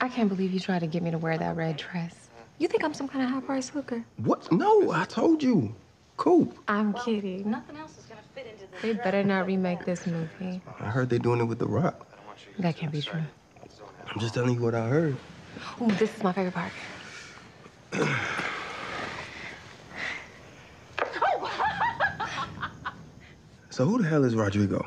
I can't believe you tried to get me to wear that red dress. You think I'm some kind of high price hooker? What? No, I told you. Cool. I'm kidding. Nothing else is gonna fit into this They better not remake this movie. I heard they're doing it with The Rock. That can't be true. I'm just telling you what I heard. Ooh, this is my favorite part. Oh! So who the hell is Rodrigo?